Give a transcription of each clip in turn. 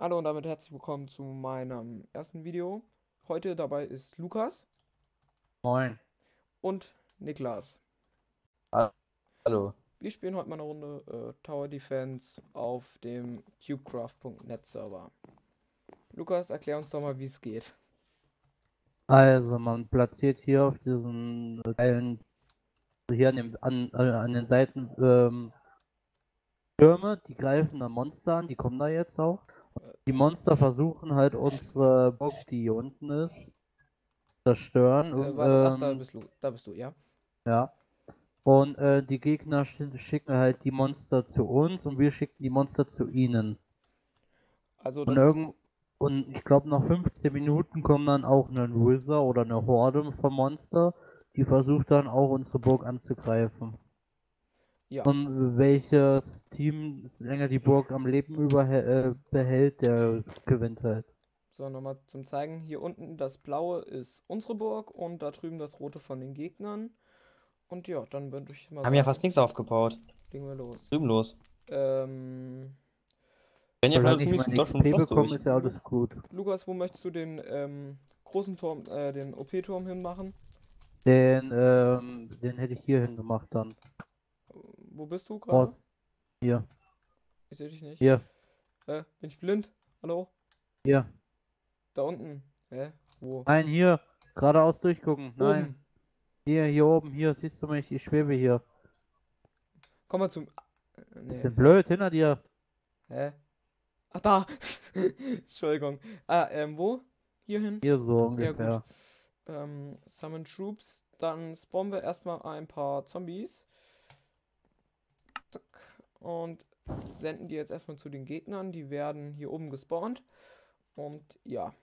Hallo und damit herzlich willkommen zu meinem ersten Video. Heute dabei ist Lukas Moin. und Niklas. Hallo. Wir spielen heute mal eine Runde äh, Tower Defense auf dem cubecraft.net Server. Lukas, erklär uns doch mal, wie es geht. Also man platziert hier auf diesen geilen, hier an, dem, an, äh, an den Seiten ähm, Türme, die greifen dann Monster an, die kommen da jetzt auch. Und die Monster versuchen halt unsere Burg, die hier unten ist, zu zerstören. Äh, Und, warte, ach, da ähm, bist du, da bist du, ja. ja. Und äh, die Gegner sch schicken halt die Monster zu uns und wir schicken die Monster zu ihnen. Also Und, das irgend und ich glaube, nach 15 Minuten kommt dann auch ein Wizard oder eine Horde von Monster, die versucht dann auch unsere Burg anzugreifen. Ja, Und welches Team länger die Burg am Leben überhält, äh, behält, der gewinnt halt. so nochmal zum Zeigen. Hier unten das blaue ist unsere Burg und da drüben das rote von den Gegnern. Und ja, dann würde ich mal Haben ja sagen, fast nichts aufgebaut. legen wir los. Drüben los. Ähm, Wenn ihr ich uns meine doch schon XP fast bekomme, durch. ist ja alles gut. Lukas, wo möchtest du den ähm, großen Turm, äh, den OP-Turm hinmachen? Den, ähm, den hätte ich hier hin gemacht dann. Wo bist du gerade? Hier, Ich sehe dich nicht. hier, Hä? Bin ich blind? Hallo? hier. Da unten. Hä? Wo? Nein, hier. Geradeaus durchgucken. Nein. Oben. Hier, hier oben, hier. Siehst du mich? Ich schwebe hier. Komm mal zum. Äh, Nee. Bisschen blöd hinter dir. Hä? Ach da! Entschuldigung. Ah, ähm, wo? Hierhin? Hier so Ja, ungefähr. gut. Ähm, Summon Troops. Dann spawnen wir erstmal ein paar Zombies. Und senden die jetzt erstmal zu den Gegnern. Die werden hier oben gespawnt. Und ja.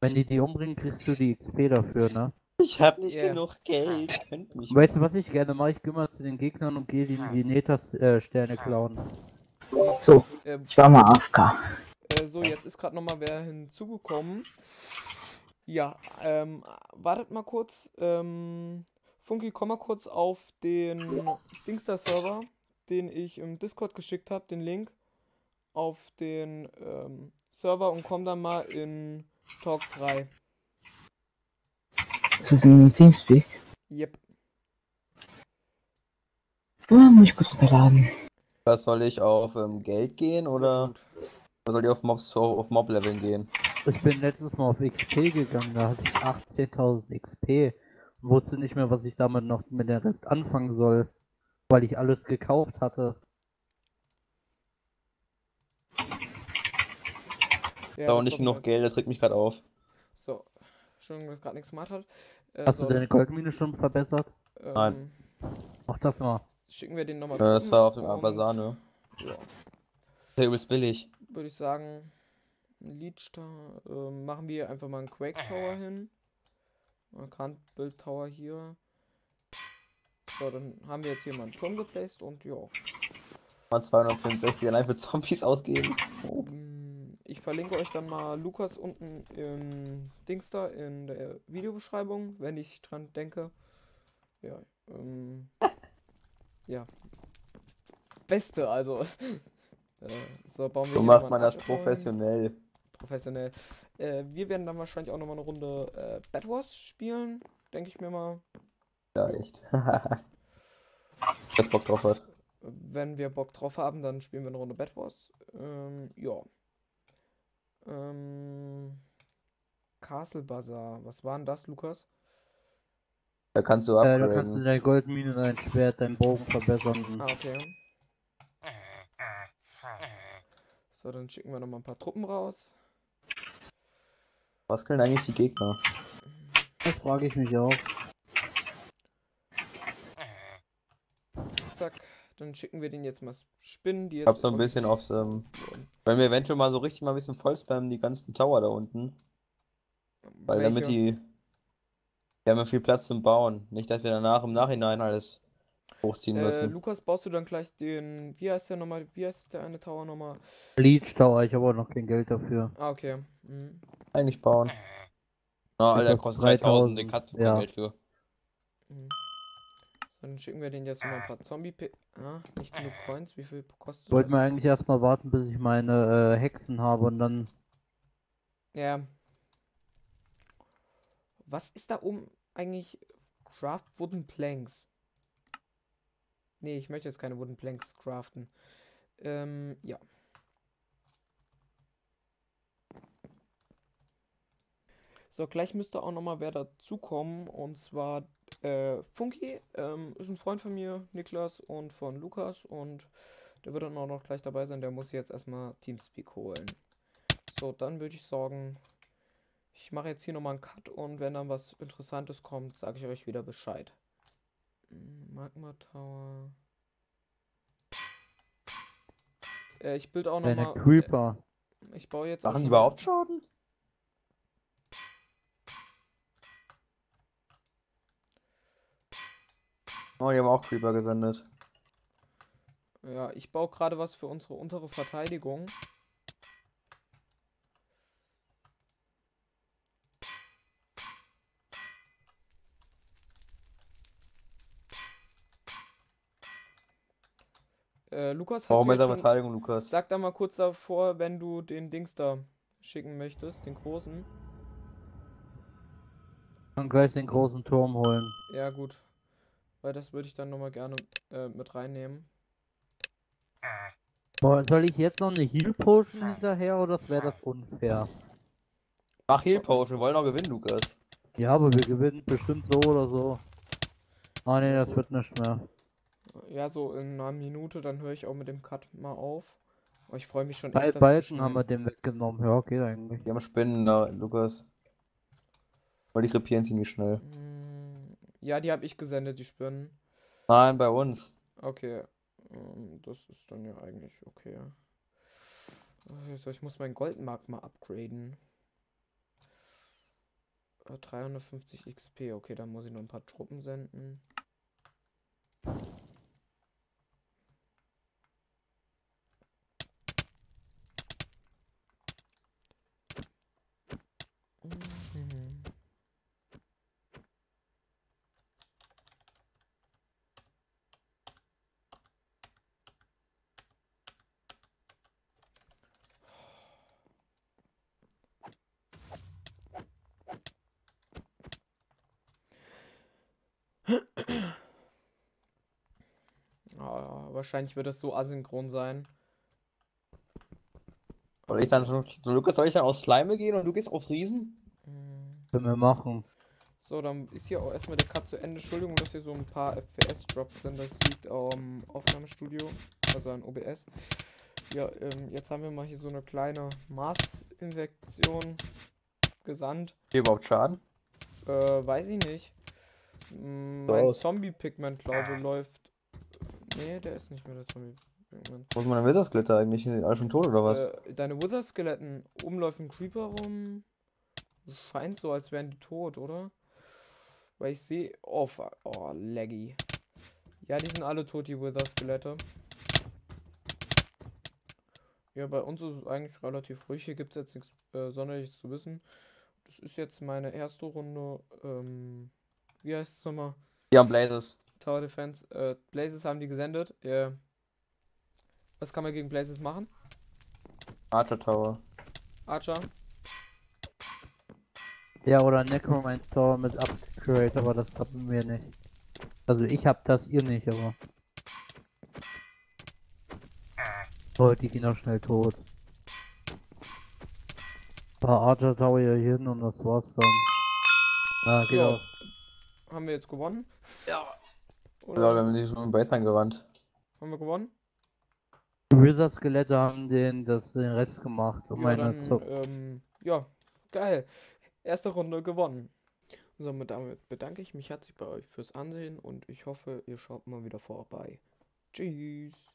Wenn die die umbringen, kriegst du die XP dafür, ne? Ich hab nicht Yeah. genug Geld. Könnt mich. Weißt du, was ich gerne mache? Ich gehe mal zu den Gegnern und gehe die Vineta-Sterne klauen. So, Ähm, ich war mal AFK. Äh, so, jetzt ist gerade nochmal wer hinzugekommen. Ja, ähm, wartet mal kurz. Ähm, Funky, komm mal kurz auf den Dingster-Server, den ich im Discord geschickt habe, den Link auf den ähm, Server und komm dann mal in Talk 3. Ist das in Teamspeak? Yep. Ah, muss ich kurz runterladen. Was soll ich auf ähm, Geld gehen oder was soll ich auf Mobs auf Mob-Leveln gehen? Ich bin letztes Mal auf XP gegangen, da hatte ich 18.000 XP und wusste nicht mehr, was ich damit noch mit dem Rest anfangen soll, weil ich alles gekauft hatte. Ja, Da auch nicht genug Geld, das regt mich gerade auf. So. Entschuldigung, dass gerade nichts gemacht hat. Äh, Hast so, du deine Goldmine schon verbessert? ähm, Nein. Mach das mal. Schicken wir den nochmal Äh, das war auf dem und, Abasane. Ja. Der übelst billig. würde ich sagen, Leech ähm, machen wir einfach mal einen Quake Tower hin. Kann Build Tower hier. So, dann haben wir jetzt hier mal einen Turm geplaced und ja. Mal 265 allein für Zombies ausgeben. Ähm, Ich verlinke euch dann mal Lukas unten im Dings da in der Videobeschreibung, wenn ich dran denke. Ja, ähm, ja. Beste, also. äh, so, bauen wir So macht man das professionell. professionell. Äh, wir werden dann wahrscheinlich auch nochmal eine Runde äh, Bad Wars spielen, denke ich mir mal. Ja, echt. Wer Bock drauf hat. Wenn wir Bock drauf haben, dann spielen wir eine Runde Bad Wars. Ähm, ja. Ähm, Castle Bazaar. Was war denn das, Lukas? Da kannst du Äh, da kannst du upgraden. deine Goldmine, dein Schwert, deinen Bogen verbessern. Ah, okay. So, dann schicken wir nochmal ein paar Truppen raus. Was können eigentlich die Gegner? Das frage ich mich auch. Dann schicken wir den jetzt mal Spinnen, die Ich hab jetzt. so ein bisschen aufs, ähm, wenn wir eventuell mal so richtig mal ein bisschen voll spammen, die ganzen Tower da unten. Weil damit Welche? die. Wir haben ja viel Platz zum Bauen. Nicht, dass wir danach im Nachhinein alles hochziehen Äh, müssen. Lukas, baust du dann gleich den. Wie heißt der nochmal? Wie heißt der eine Tower nochmal? Leech Tower, ich habe auch noch kein Geld dafür. Ah, okay. Mhm. Eigentlich bauen. Na, Das Alter, kostet kostet 3000, den 3000, kannst du kein ja. Geld für. Mhm. Dann schicken wir den jetzt mal ein paar zombie -Pi Ah, nicht genug Coins. Wie viel kostet das? mir eigentlich erstmal warten, bis ich meine äh, Hexen habe und dann. Ja. Was ist da oben eigentlich? Craft Wooden Planks. Nee, ich möchte jetzt keine Wooden Planks craften. Ähm, ja. So, gleich müsste auch noch mal wer dazukommen. Und zwar äh, Funky. Ähm, ist ein Freund von mir, Niklas, und von Lukas. Und der wird dann auch noch gleich dabei sein. Der muss jetzt erstmal Teamspeak holen. So, dann würde ich sagen, ich mache jetzt hier nochmal einen Cut und wenn dann was Interessantes kommt, sage ich euch wieder Bescheid. Magma Tower. Äh, ich bild auch Deine nochmal. Creeper. Ich baue jetzt. Machen die überhaupt Schaden? Oh, die haben auch Creeper gesendet. Ja, ich baue gerade was für unsere untere Verteidigung. Äh, Lukas, hast Warum du ist er Verteidigung, Lukas? sag da mal kurz davor, wenn du den Dings da schicken möchtest, den großen. Kann gleich den großen Turm holen. Ja, gut. Weil das würde ich dann nochmal gerne äh, mit reinnehmen. Boah, soll ich jetzt noch eine Heal Potion hinterher oder wäre das unfair? Mach Heal Potion, wir wollen auch gewinnen, Lukas. Ja, aber wir gewinnen bestimmt so oder so. Ah ne, das wird nicht mehr. Ja, so in einer Minute, dann höre ich auch mit dem Cut mal auf. Aber ich freue mich schon Bei echt, Balken haben wir den weggenommen. Ja, geht eigentlich. Die haben Spinnen da, Lukas. Weil die krepieren ziemlich schnell. Mm, Ja, die habe ich gesendet, die Spinnen. Nein, bei uns. Okay. ähm, Das ist dann ja eigentlich okay. Also ich muss meinen Goldmark mal upgraden. Äh, 350 XP, okay, dann muss ich noch ein paar Truppen senden. Mhm. Ah, wahrscheinlich wird das so asynchron sein. Soll ich dann schon, so Lukas, soll ich dann aus Slime gehen und du gehst auf Riesen? Mm. Können wir machen. So, dann ist hier auch erstmal der Cut zu Ende. Entschuldigung, dass hier so ein paar FPS-Drops sind. Das liegt am Aufnahmestudio, also an OBS. Ja, ähm, jetzt haben wir mal hier so eine kleine Mars-Infektion gesandt. Hier überhaupt Schaden? Äh, weiß ich nicht. So Mein. Zombie-Pigment, glaube ich, läuft. Nee, der ist nicht mehr der Zombie-Pigment. Wo ist mein Wizardsglitter eigentlich? Sind die alle schon tot oder was? Äh, deine Wither-Skeletten, ein Creeper rum. Scheint so, als wären die tot, oder? Weil ich sehe. Oh, fuck. oh, laggy. Ja, die sind alle tot, die Wither-Skelette. Ja, bei uns ist es eigentlich relativ ruhig. Hier gibt es jetzt nichts äh, Sonderliches zu wissen. Das ist jetzt meine erste Runde. Ähm, wie heißt es nochmal? Haben Blazes. Tower Defense. Äh, Blazes haben die gesendet. Ja. Was kann man gegen Blazes machen? Archer Tower. Archer. Ja, oder Necromance Tower mit Upgrade, aber das haben wir nicht. Also ich hab das, ihr nicht, aber. Oh, die gehen auch schnell tot. Paar Archer Tower hier hin und das war's dann. Ah, auch. Haben wir jetzt gewonnen? Ja. Oder Ja, wir haben die so im Base reingerannt. haben wir gewonnen? Die Wizard-Skelette haben den, das, den Rest gemacht. Und Ja, dann, ähm, ja, geil. Erste Runde gewonnen. Somit damit bedanke ich mich herzlich bei euch fürs Ansehen und ich hoffe, ihr schaut mal wieder vorbei. Tschüss.